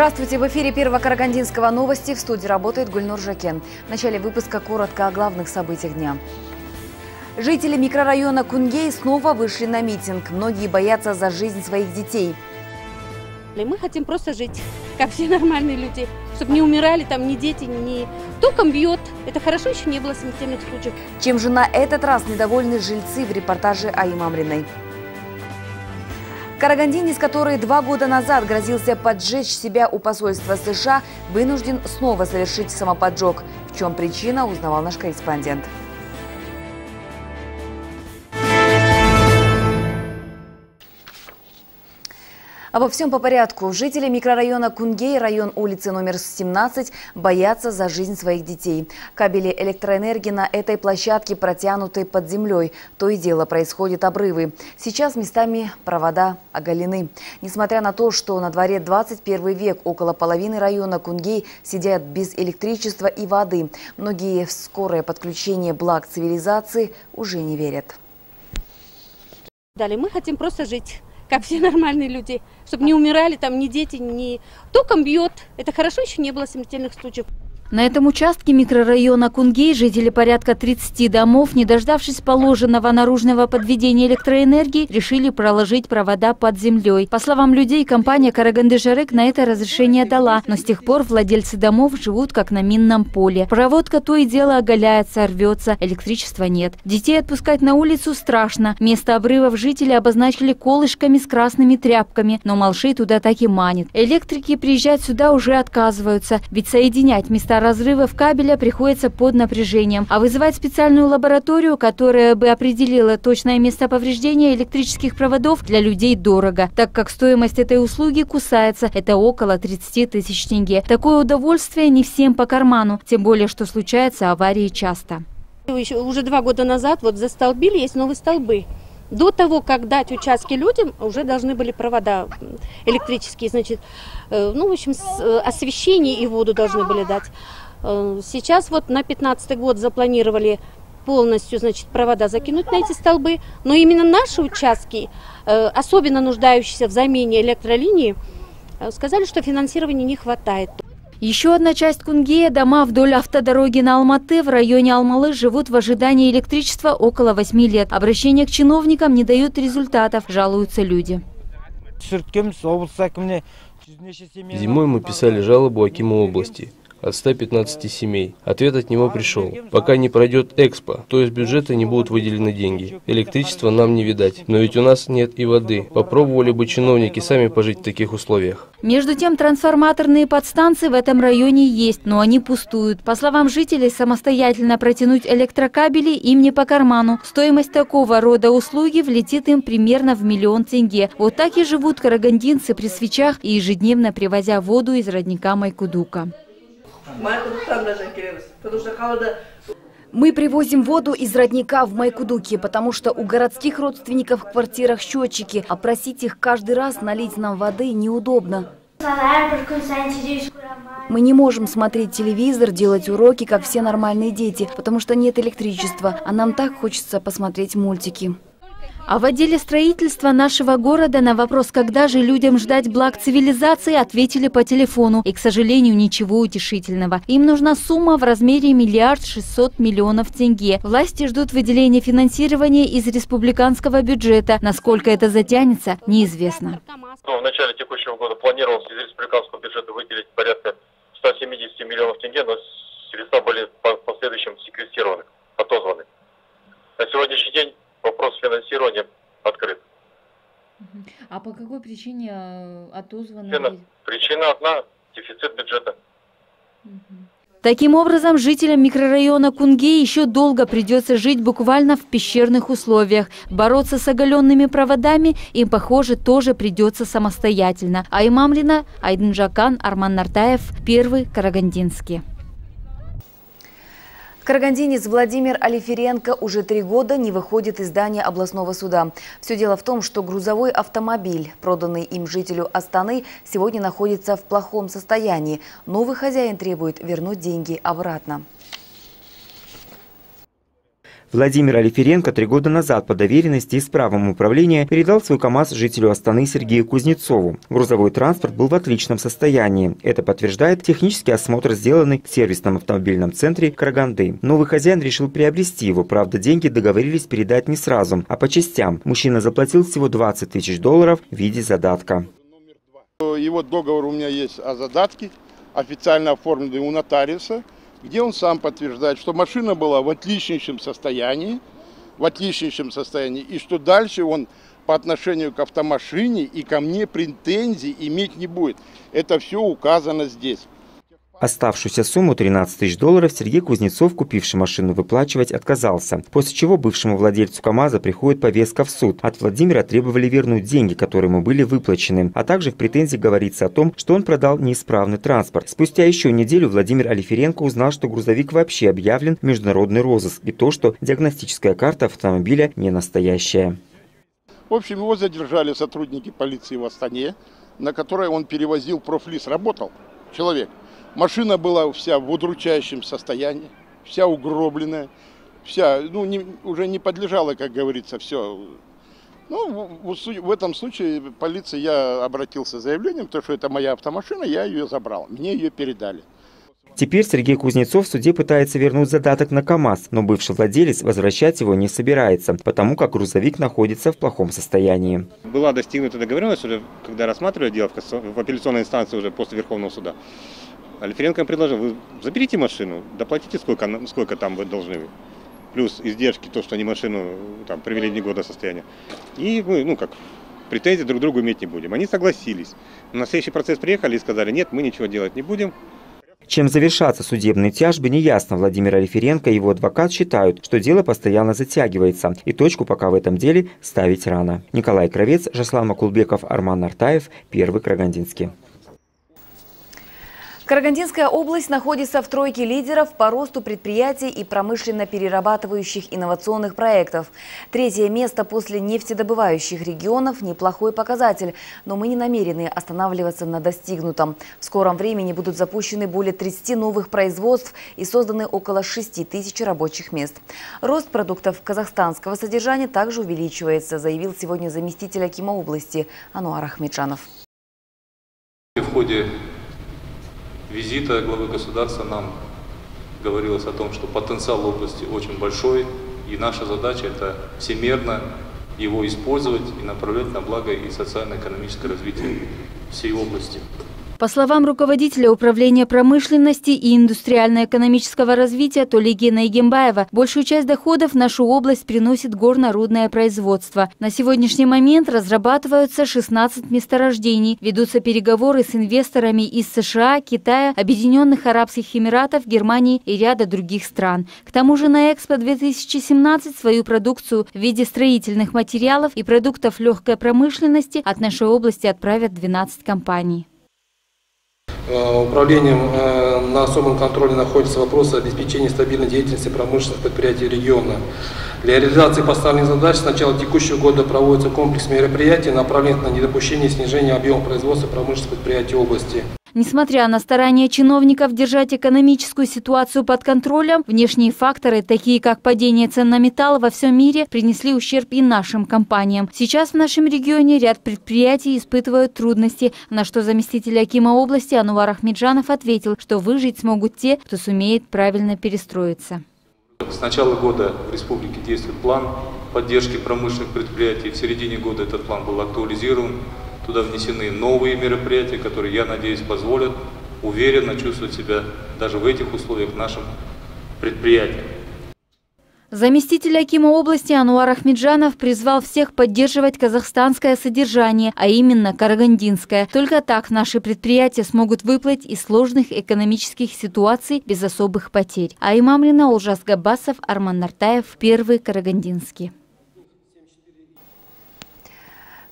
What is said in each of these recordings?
Здравствуйте! В эфире Первого Карагандинского новости. В студии работает Гульнур Жакен. В начале выпуска коротко о главных событиях дня. Жители микрорайона Кунгей снова вышли на митинг. Многие боятся за жизнь своих детей. Мы хотим просто жить, как все нормальные люди, чтобы не умирали там ни дети, ни током бьет. Это хорошо, еще не было смертельных случаев. Чем же на этот раз недовольны жильцы в репортаже Аи Амриной? Карагандинец, который два года назад грозился поджечь себя у посольства США, вынужден снова совершить самоподжог. В чем причина, узнавал наш корреспондент. Обо всем по порядку. Жители микрорайона Кунгей, район улицы номер 17, боятся за жизнь своих детей. Кабели электроэнергии на этой площадке протянуты под землей. То и дело происходят обрывы. Сейчас местами провода оголены. Несмотря на то, что на дворе 21 век около половины района Кунгей сидят без электричества и воды, многие в скорое подключение благ цивилизации уже не верят. Далее мы хотим просто жить как все нормальные люди, чтобы не умирали там ни дети, ни током бьет. Это хорошо, еще не было смертельных случаев. На этом участке микрорайона Кунгей жители порядка 30 домов, не дождавшись положенного наружного подведения электроэнергии, решили проложить провода под землей. По словам людей, компания «Карагандышарек» на это разрешение дала, но с тех пор владельцы домов живут как на минном поле. Проводка то и дело оголяется, рвется, электричества нет. Детей отпускать на улицу страшно. Место обрывов жители обозначили колышками с красными тряпками, но малышей туда так и манит. Электрики приезжать сюда уже отказываются, ведь соединять места разрывов кабеля приходится под напряжением, а вызывать специальную лабораторию, которая бы определила точное место повреждения электрических проводов для людей дорого, так как стоимость этой услуги кусается, это около 30 тысяч тенге. Такое удовольствие не всем по карману, тем более, что случаются аварии часто. Еще, уже два года назад вот застолбили, есть новые столбы. До того, как дать участки людям, уже должны были провода электрические, значит, э, ну, в общем, э, освещение и воду должны были дать. Э, сейчас вот на 15 год запланировали полностью, значит, провода закинуть на эти столбы, но именно наши участки, особенно нуждающиеся в замене электролинии, сказали, что финансирования не хватает. Еще одна часть Кунгея, дома вдоль автодороги на Алматы в районе Алмалы живут в ожидании электричества около 8 лет. Обращение к чиновникам не дают результатов, жалуются люди. Зимой мы писали жалобу Акиму области от 115 семей. Ответ от него пришел. Пока не пройдет Экспо, то из бюджета не будут выделены деньги. Электричества нам не видать. Но ведь у нас нет и воды. Попробовали бы чиновники сами пожить в таких условиях. Между тем, трансформаторные подстанции в этом районе есть, но они пустуют. По словам жителей, самостоятельно протянуть электрокабели им не по карману. Стоимость такого рода услуги влетит им примерно в миллион тенге. Вот так и живут карагандинцы при свечах и ежедневно привозя воду из родника Майкудука. Мы привозим воду из родника в Майкудуке, потому что у городских родственников в квартирах счетчики, а их каждый раз налить нам воды неудобно. Мы не можем смотреть телевизор, делать уроки, как все нормальные дети, потому что нет электричества, а нам так хочется посмотреть мультики. А в отделе строительства нашего города на вопрос, когда же людям ждать благ цивилизации, ответили по телефону. И, к сожалению, ничего утешительного. Им нужна сумма в размере миллиард шестьсот миллионов тенге. Власти ждут выделения финансирования из республиканского бюджета. Насколько это затянется, неизвестно. Ну, в начале текущего года планировалось из республиканского бюджета выделить порядка 170 миллионов тенге, но средства были в последующем секвестированы, отозваны. На сегодняшний день вопрос финансирования открыт. А по какой причине э, отозваны? Причина одна – дефицит бюджета. Таким образом, жителям микрорайона Кунге еще долго придется жить буквально в пещерных условиях. Бороться с оголенными проводами им, похоже, тоже придется самостоятельно. Аймамлина, Айденжакан, Арман Нартаев, Первый, Карагандинский. Карагандинец Владимир Алиференко уже три года не выходит из здания областного суда. Все дело в том, что грузовой автомобиль, проданный им жителю Астаны, сегодня находится в плохом состоянии. Новый хозяин требует вернуть деньги обратно. Владимир Алиференко три года назад по доверенности и с правом управления передал свой КАМАЗ жителю Астаны Сергею Кузнецову. Грузовой транспорт был в отличном состоянии. Это подтверждает технический осмотр, сделанный в сервисном автомобильном центре Караганды. Новый хозяин решил приобрести его, правда деньги договорились передать не сразу, а по частям. Мужчина заплатил всего 20 тысяч долларов в виде задатка. Его договор у меня есть о задатке, официально оформленный у нотариуса, где он сам подтверждает, что машина была в отличнейшем состоянии, в отличнейшем состоянии, и что дальше он по отношению к автомашине и ко мне претензий иметь не будет. Это все указано здесь. Оставшуюся сумму 13 тысяч долларов Сергей Кузнецов, купивший машину, выплачивать отказался. После чего бывшему владельцу КАМАЗа приходит повестка в суд. От Владимира требовали вернуть деньги, которые ему были выплачены. А также в претензии говорится о том, что он продал неисправный транспорт. Спустя еще неделю Владимир Алиференко узнал, что грузовик вообще объявлен в международный розыск. И то, что диагностическая карта автомобиля не настоящая. В общем, его задержали сотрудники полиции в Астане, на которой он перевозил профлис, работал человек. Машина была вся в удручающем состоянии, вся угробленная, вся, ну, не, уже не подлежала, как говорится, все. Ну, в, в этом случае полиция, я обратился с заявлением, то, что это моя автомашина, я ее забрал, мне ее передали. Теперь Сергей Кузнецов в суде пытается вернуть задаток на КАМАЗ, но бывший владелец возвращать его не собирается, потому как грузовик находится в плохом состоянии. Была достигнута договоренность уже, когда рассматривали дело в апелляционной инстанции уже после Верховного суда. Алиференко предложил, вы заберите машину, доплатите сколько, сколько там вы должны. Плюс издержки, то, что они машину там, привели в негодное состояние. И мы, ну как, претензий друг к другу иметь не будем. Они согласились. На следующий процесс приехали и сказали, нет, мы ничего делать не будем. Чем завершатся судебные тяжбы, неясно. Владимир Алиференко и его адвокат считают, что дело постоянно затягивается, и точку пока в этом деле ставить рано. Николай Кровец, Жаслан Макулбеков, Арман Нартаев, Первый Карагандинский. Карагандинская область находится в тройке лидеров по росту предприятий и промышленно перерабатывающих инновационных проектов. Третье место после нефтедобывающих регионов – неплохой показатель, но мы не намерены останавливаться на достигнутом. В скором времени будут запущены более 30 новых производств и созданы около 6 тысяч рабочих мест. Рост продуктов казахстанского содержания также увеличивается, заявил сегодня заместитель Акима области Ануар Ахмеджанов. В ходе визита главы государства нам говорилось о том, что потенциал области очень большой, и наша задача это всемерно его использовать и направлять на благо и социально-экономическое развитие всей области. По словам руководителя Управления промышленности и индустриально-экономического развития Толигена Игембаева, большую часть доходов нашу область приносит горнорудное производство. На сегодняшний момент разрабатываются 16 месторождений. Ведутся переговоры с инвесторами из США, Китая, Объединенных Арабских Эмиратов, Германии и ряда других стран. К тому же на Экспо-2017 свою продукцию в виде строительных материалов и продуктов легкой промышленности от нашей области отправят 12 компаний. Э, управлением э, на особом контроле находится вопрос обеспечения стабильной деятельности промышленных предприятий региона. Для реализации поставленных задач с начала текущего года проводится комплекс мероприятий, направленных на недопущение снижения объема производства промышленных предприятий области. Несмотря на старания чиновников держать экономическую ситуацию под контролем, внешние факторы, такие как падение цен на металл во всем мире, принесли ущерб и нашим компаниям. Сейчас в нашем регионе ряд предприятий испытывают трудности, на что заместитель Акима области Ануар Ахмеджанов ответил, что выжить смогут те, кто сумеет правильно перестроиться. С начала года в республике действует план поддержки промышленных предприятий. В середине года этот план был актуализирован. Туда внесены новые мероприятия, которые, я надеюсь, позволят уверенно чувствовать себя даже в этих условиях нашим предприятиям. Заместитель Акима области Ануар Ахмеджанов призвал всех поддерживать казахстанское содержание, а именно карагандинское. Только так наши предприятия смогут выплыть из сложных экономических ситуаций без особых потерь. А имамлина Олжас Габасов, Арман Нартаев, Первый Карагандинский.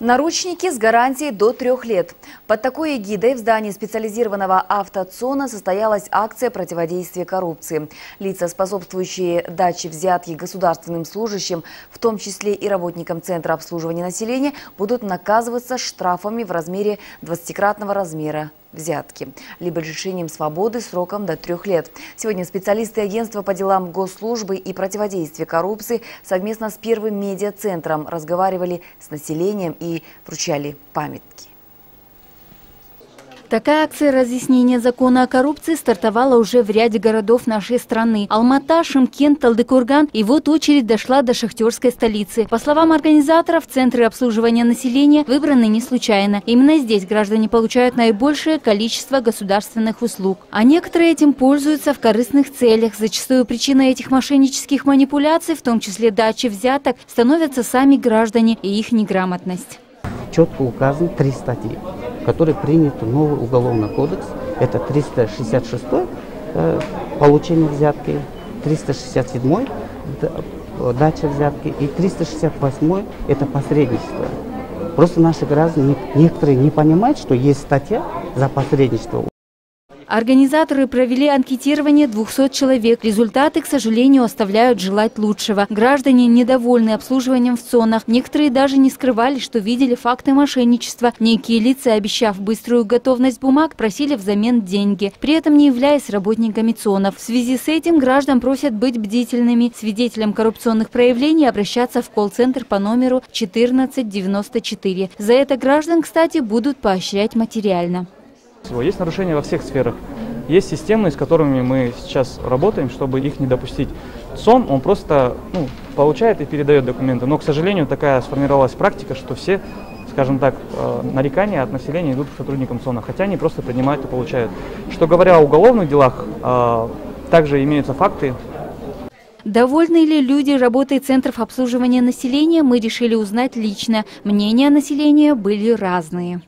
Наручники с гарантией до трех лет. Под такой эгидой в здании специализированного автоцона состоялась акция противодействия коррупции. Лица, способствующие даче взятки государственным служащим, в том числе и работникам Центра обслуживания населения, будут наказываться штрафами в размере 20-кратного размера взятки, либо лишением свободы сроком до трех лет. Сегодня специалисты агентства по делам госслужбы и противодействия коррупции совместно с Первым медиацентром разговаривали с населением и вручали памятки. Такая акция разъяснения закона о коррупции стартовала уже в ряде городов нашей страны. Алмата, Шымкент, Талдыкурган. И вот очередь дошла до шахтерской столицы. По словам организаторов, центры обслуживания населения выбраны не случайно. Именно здесь граждане получают наибольшее количество государственных услуг. А некоторые этим пользуются в корыстных целях. Зачастую причиной этих мошеннических манипуляций, в том числе дачи взяток, становятся сами граждане и их неграмотность. Четко указаны три статьи который принят новый уголовный кодекс. Это 366 э, получение взятки, 367 дача взятки и 368 это посредничество. Просто наши граждане некоторые не понимают, что есть статья за посредничество. Организаторы провели анкетирование 200 человек. Результаты, к сожалению, оставляют желать лучшего. Граждане недовольны обслуживанием в ЦОНах. Некоторые даже не скрывали, что видели факты мошенничества. Некие лица, обещав быструю готовность бумаг, просили взамен деньги, при этом не являясь работниками ЦОНов. В связи с этим граждан просят быть бдительными. Свидетелям коррупционных проявлений обращаться в колл-центр по номеру 1494. За это граждан, кстати, будут поощрять материально. Есть нарушения во всех сферах. Есть системы, с которыми мы сейчас работаем, чтобы их не допустить. СОМ, он просто ну, получает и передает документы. Но, к сожалению, такая сформировалась практика, что все, скажем так, э, нарекания от населения идут к сотрудникам СОНа, хотя они просто принимают и получают. Что говоря о уголовных делах, э, также имеются факты, Довольны ли люди работой центров обслуживания населения, мы решили узнать лично. Мнения населения были разные.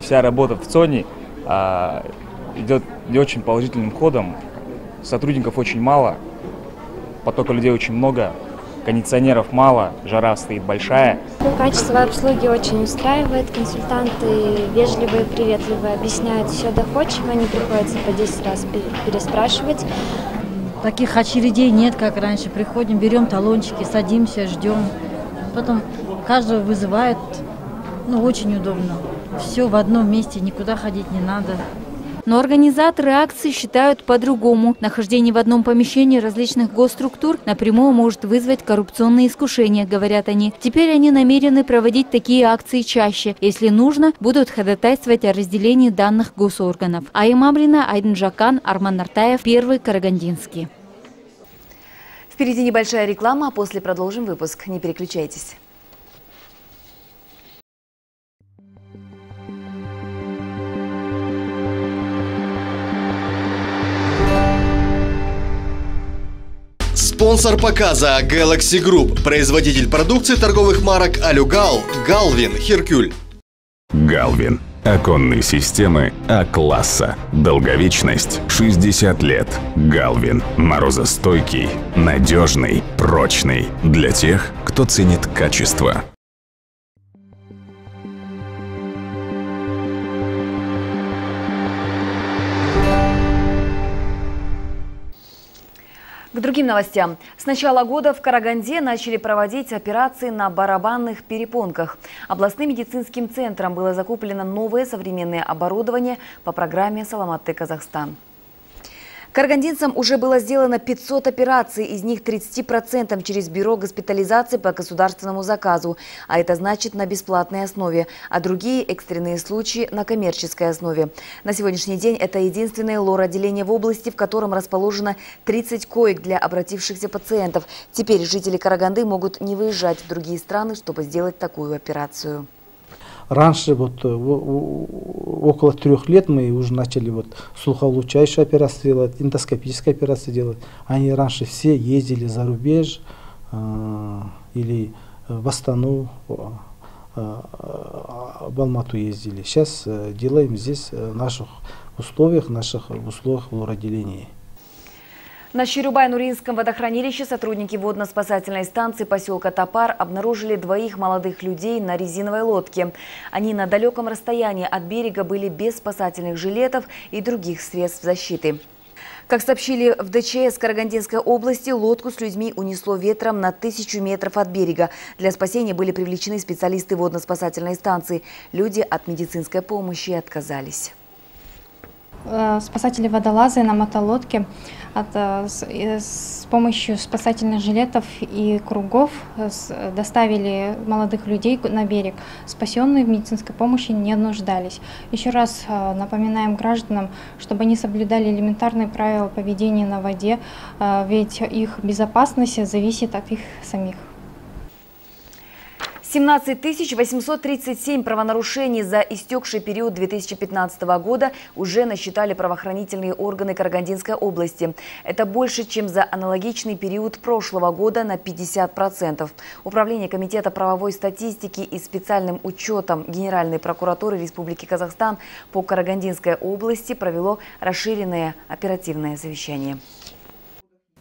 Вся работа в ЦОНе а, идет не очень положительным ходом. Сотрудников очень мало, потока людей очень много, кондиционеров мало, жара стоит большая. Качество обслуги очень устраивает, консультанты вежливые, приветливые, объясняют все доходчиво, не приходится по 10 раз переспрашивать. Таких очередей нет, как раньше. Приходим, берем талончики, садимся, ждем. Потом каждого вызывают, ну, очень удобно. Все в одном месте, никуда ходить не надо. Но организаторы акции считают по-другому. Нахождение в одном помещении различных госструктур напрямую может вызвать коррупционные искушения, говорят они. Теперь они намерены проводить такие акции чаще. Если нужно, будут ходатайствовать о разделении данных госорганов. Айя Мамрина, Айден Жакан, Арман Нартаев, Первый Карагандинский. Впереди небольшая реклама, а после продолжим выпуск. Не переключайтесь. Спонсор показа Galaxy Group, производитель продукции торговых марок Алюгал, Галвин, Херкюль. Галвин. Оконные системы А-класса. Долговечность 60 лет. Галвин. Морозостойкий, надежный, прочный. Для тех, кто ценит качество. К другим новостям. С начала года в Караганде начали проводить операции на барабанных перепонках. Областным медицинским центром было закуплено новое современное оборудование по программе «Саламатты Казахстан». Каргандинцам уже было сделано 500 операций, из них 30% через бюро госпитализации по государственному заказу, а это значит на бесплатной основе, а другие экстренные случаи на коммерческой основе. На сегодняшний день это единственное лор-отделение в области, в котором расположено 30 коек для обратившихся пациентов. Теперь жители Караганды могут не выезжать в другие страны, чтобы сделать такую операцию. Раньше, вот э, около трех лет мы уже начали вот слухоулучшающие операции делать, эндоскопические операции делать. Они раньше все ездили за рубеж э, или в Астану, э, в Алмату ездили. Сейчас э, делаем здесь э, в наших условиях, наших условиях в отделении. На Щерюбай-Нуринском водохранилище сотрудники водно-спасательной станции поселка Топар обнаружили двоих молодых людей на резиновой лодке. Они на далеком расстоянии от берега были без спасательных жилетов и других средств защиты. Как сообщили в ДЧС Карагандинской области, лодку с людьми унесло ветром на тысячу метров от берега. Для спасения были привлечены специалисты водно-спасательной станции. Люди от медицинской помощи отказались. Э, спасатели-водолазы на мотолодке от, э, с, с помощью спасательных жилетов и кругов с, доставили молодых людей на берег. Спасенные в медицинской помощи не нуждались. Еще раз э, напоминаем гражданам, чтобы они соблюдали элементарные правила поведения на воде, ведь их безопасность зависит от их самих. 17 837 правонарушений за истекший период 2015 года уже насчитали правоохранительные органы Карагандинской области. Это больше, чем за аналогичный период прошлого года на 50%. Управление Комитета правовой статистики и специальным учетом Генеральной прокуратуры Республики Казахстан по Карагандинской области провело расширенное оперативное совещание.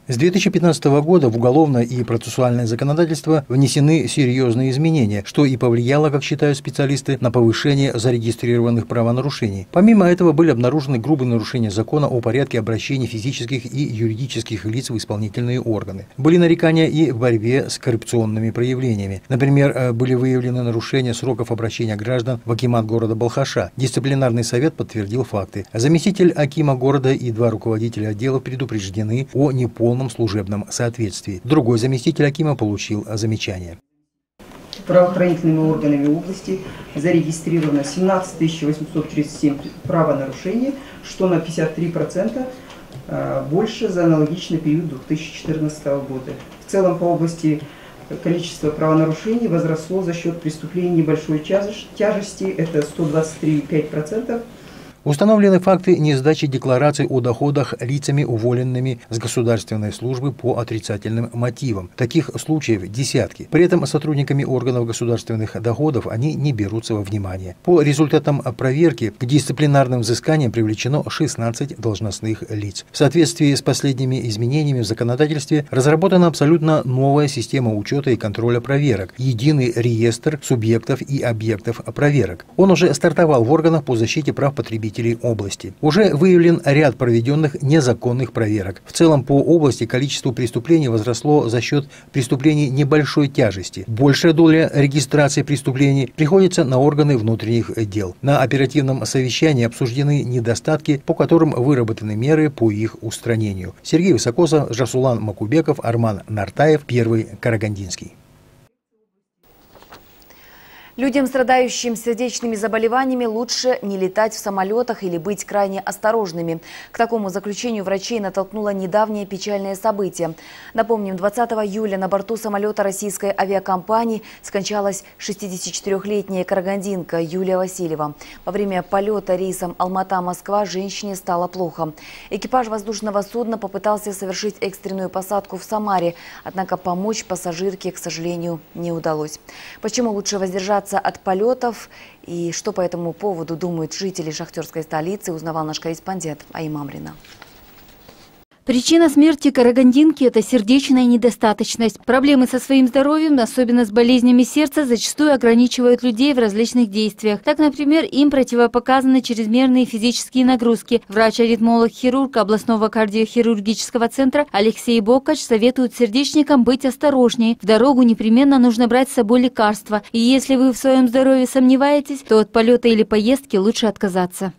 С 2015 года в уголовное и процессуальное законодательство внесены серьезные изменения, что и повлияло, как считают специалисты, на повышение зарегистрированных правонарушений. Помимо этого были обнаружены грубые нарушения закона о порядке обращения физических и юридических лиц в исполнительные органы. Были нарекания и в борьбе с коррупционными проявлениями. Например, э, были выявлены нарушения сроков обращения граждан в Акимат города Балхаша. Дисциплинарный совет подтвердил факты. Заместитель Акима города и два руководителя отделов предупреждены о неполном полном служебном соответствии. Другой заместитель Акима получил замечание. Правоохранительными органами области зарегистрировано 17 837 правонарушений, что на 53% э, больше за аналогичный период 2014 года. В целом по области количество правонарушений возросло за счет преступлений небольшой тяжести, это 123,5%, Установлены факты несдачи деклараций о доходах лицами, уволенными с государственной службы по отрицательным мотивам. Таких случаев десятки. При этом сотрудниками органов государственных доходов они не берутся во внимание. По результатам проверки к дисциплинарным взысканиям привлечено 16 должностных лиц. В соответствии с последними изменениями в законодательстве разработана абсолютно новая система учета и контроля проверок, единый реестр субъектов и объектов проверок. Он уже стартовал в органах по защите прав потребителей жителей области. Уже выявлен ряд проведенных незаконных проверок. В целом по области количество преступлений возросло за счет преступлений небольшой тяжести. Большая доля регистрации преступлений приходится на органы внутренних дел. На оперативном совещании обсуждены недостатки, по которым выработаны меры по их устранению. Сергей Высокосов, Жасулан Макубеков, Арман Нартаев, Первый Карагандинский. Людям, страдающим сердечными заболеваниями, лучше не летать в самолетах или быть крайне осторожными. К такому заключению врачей натолкнуло недавнее печальное событие. Напомним, 20 июля на борту самолета российской авиакомпании скончалась 64-летняя карагандинка Юлия Васильева. Во время полета рейсом Алмата-Москва женщине стало плохо. Экипаж воздушного судна попытался совершить экстренную посадку в Самаре, однако помочь пассажирке, к сожалению, не удалось. Почему лучше воздержаться отказаться от полетов. И что по этому поводу думают жители шахтерской столицы, узнавал наш корреспондент Аим Амрина. Причина смерти карагандинки – это сердечная недостаточность. Проблемы со своим здоровьем, особенно с болезнями сердца, зачастую ограничивают людей в различных действиях. Так, например, им противопоказаны чрезмерные физические нагрузки. Врач-аритмолог-хирург областного кардиохирургического центра Алексей Бокач советует сердечникам быть осторожнее. В дорогу непременно нужно брать с собой лекарства. И если вы в своем здоровье сомневаетесь, то от полета или поездки лучше отказаться.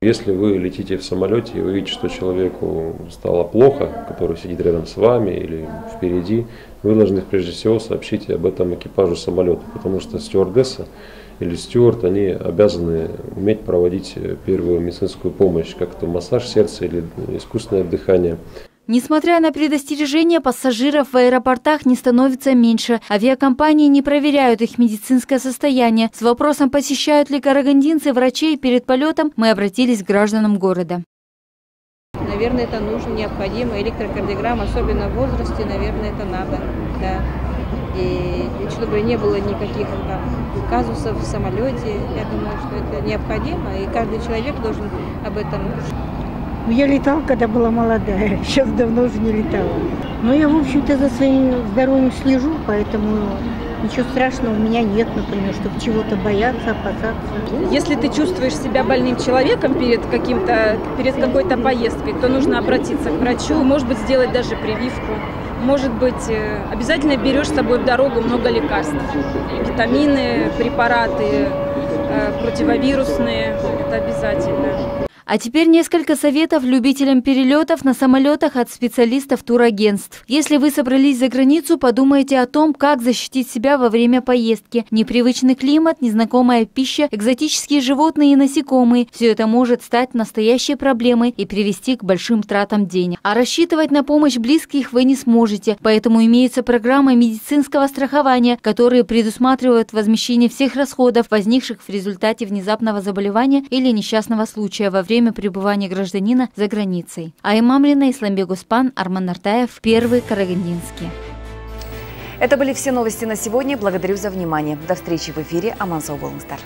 Если вы летите в самолете и вы видите, что человеку стало плохо, который сидит рядом с вами или впереди, вы должны прежде всего сообщить об этом экипажу самолета, потому что стюардесса или стюард, они обязаны уметь проводить первую медицинскую помощь, как то массаж сердца или искусственное дыхание. Несмотря на предостережения, пассажиров в аэропортах не становится меньше. Авиакомпании не проверяют их медицинское состояние. С вопросом, посещают ли карагандинцы врачей перед полетом, мы обратились к гражданам города. Наверное, это нужно, необходимо. Электрокардиограмма, особенно в возрасте, наверное, это надо. Да. И чтобы не было никаких там, казусов в самолете, я думаю, что это необходимо. И каждый человек должен об этом ну, я летала, когда была молодая, сейчас давно уже не летала. Но я, в общем-то, за своим здоровьем слежу, поэтому ничего страшного у меня нет, например, чтобы чего-то бояться, опасаться. Если ты чувствуешь себя больным человеком перед каким-то, перед какой-то поездкой, то нужно обратиться к врачу, может быть, сделать даже прививку. Может быть, э, обязательно берешь с собой в дорогу много лекарств. Витамины, препараты, э, противовирусные, это обязательно. А теперь несколько советов любителям перелетов на самолетах от специалистов турагентств. Если вы собрались за границу, подумайте о том, как защитить себя во время поездки. Непривычный климат, незнакомая пища, экзотические животные и насекомые – все это может стать настоящей проблемой и привести к большим тратам денег. А рассчитывать на помощь близких вы не сможете, поэтому имеется программа медицинского страхования, которые предусматривают возмещение всех расходов, возникших в результате внезапного заболевания или несчастного случая во время пребывания гражданина за границей. Аймамлина, Исламбек Успан, Арман Нартаев, Первый Карагандинский. Это были все новости на сегодня. Благодарю за внимание. До встречи в эфире. Аман Сауболнстар.